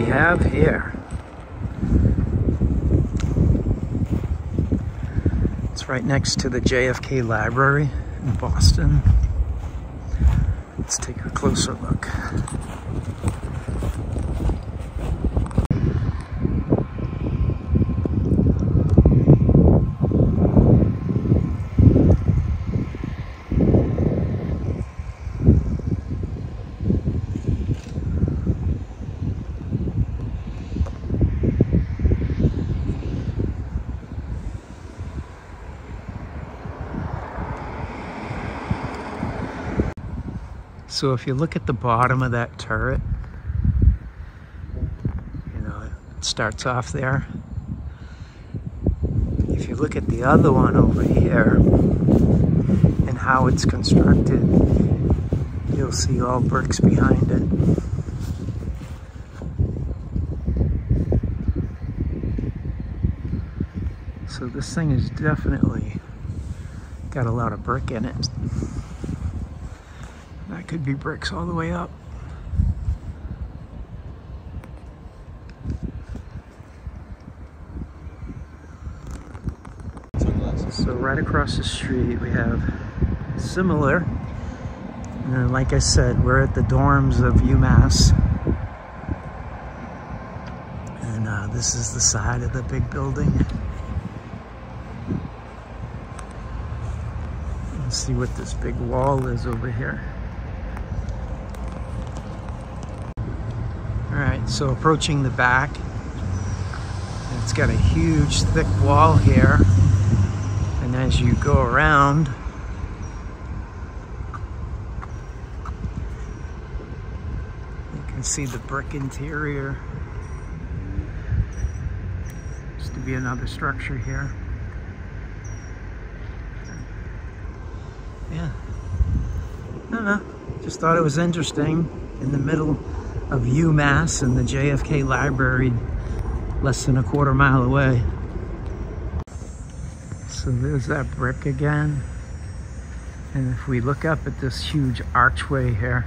we have here? It's right next to the JFK Library in Boston. Let's take a closer look. So if you look at the bottom of that turret, you know, it starts off there. If you look at the other one over here and how it's constructed, you'll see all bricks behind it. So this thing has definitely got a lot of brick in it. Could be bricks all the way up. So right across the street we have similar. And like I said, we're at the dorms of UMass. And uh, this is the side of the big building. Let's see what this big wall is over here. All right, so approaching the back. It's got a huge thick wall here. And as you go around, you can see the brick interior. Used to be another structure here. Yeah. I don't know. Just thought it was interesting in the middle of UMass and the JFK Library less than a quarter mile away. So there's that brick again. And if we look up at this huge archway here,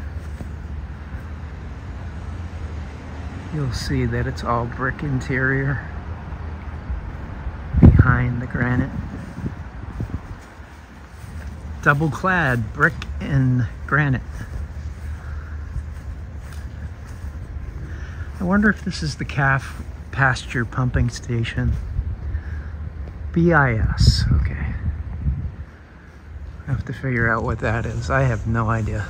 you'll see that it's all brick interior behind the granite. Double clad brick and granite. I wonder if this is the calf pasture pumping station. BIS, okay. I have to figure out what that is. I have no idea.